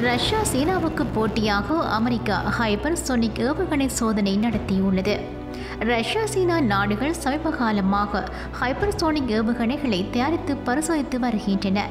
Russia சீனாவுக்கு போட்டியாக America hypersonic ஏவுகணை சோதனை நடத்தியுள்ளது. ரஷ்யா சீனா நாடுகள் சமீப காலமாக ஹைப்பர்சோனிக் ஏவுகணைகளை தயாரித்து பரிசோதித்து வருகின்றன.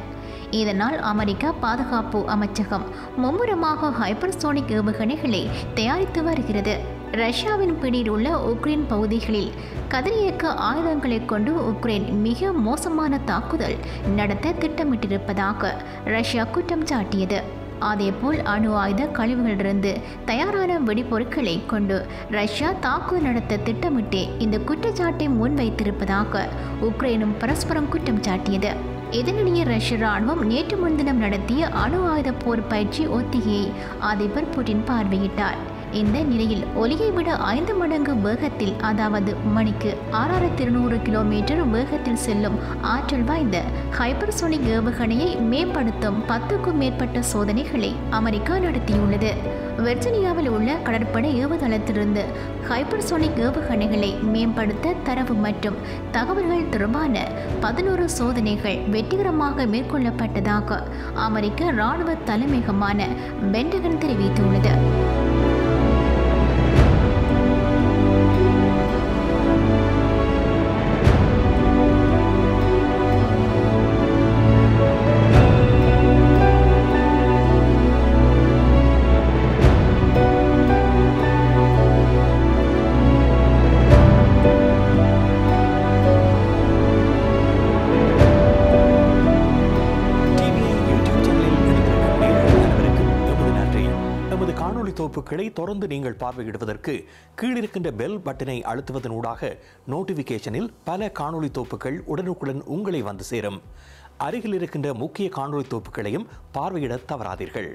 இதனால் அமெரிக்கா பாதுகாப்பு அமைச்சகம் மும்முரமாக ஹைப்பர்சோனிக் ஏவுகணைகளை தயாரித்து வருகிறது. ரஷ்யாவின் பிடியில் உள்ள உக்ரைன் பகுதிகளில் கதிரியக்க ஆயுதங்களை கொண்டு உக்ரைன் மிக மோசமான தாக்குதல் நடத்த திட்டமிட்டிருப்பதாக ரஷ்யா குற்றம் சாட்டியது. அதேபோல் அணு ஆயுத கழிவுகளிலிருந்து தயாரான வெடிபொருட்களை கொண்டு ரஷ்யா தாக்குதல் நடத்த திட்டமிட்டே இந்த குற்றச்சாட்டை முன்வைத்திருப்பதாக உக்ரைனும் பரஸ்பரம் குற்றம் சாட்டியது. இதனிடையே ரஷ்ய ராணுவம் நேற்று முன்தினம் நடத்திய அணு ஆயுத போர் பயிற்சி ஒத்திகையை அதிபர் புட்டின் பார்வையிட்டார். இந்த நிலையில் ஒலியை விட ஐந்து மடங்கு வேகத்தில் அதாவது மணிக்கு ஆறாயிரத்தி இருநூறு கிலோமீட்டர் வேகத்தில் செல்லும் ஆற்றல் வாய்ந்த ஹைப்பர்சோனிக் ஏவுகணையை மேம்படுத்தும் பத்துக்கும் மேற்பட்ட சோதனைகளை அமெரிக்கா நடத்தியுள்ளது. வெர்ஜினியாவில் உள்ள கடற்படை ஏவுதளத்திலிருந்து ஹைப்பர்சோனிக் ஏவுகணைகளை மேம்படுத்த தரவு மற்றும் தகவல்கள் தொடர்பான பதினோரு சோதனைகள் வெற்றிகரமாக மேற்கொள்ளப்பட்டதாக அமெரிக்க இராணுவ தலைமையகமான பென்டகன் தெரிவித்துள்ளது. தோப்புகளை தொகுப்புகளை தொடர்ந்து நீங்கள் பார்வையிடுவதற்கு கீழிருக்கின்ற பெல் பட்டனை அழுத்துவதனூடாக நோட்டிபிகேஷனில் பல காணொளி தொகுப்புகள் உடனுக்குடன் உங்களை வந்து சேரும். அருகில் இருக்கின்ற முக்கிய காணொளி தொகுப்புகளையும் பார்வையிட தவறாதீர்கள்.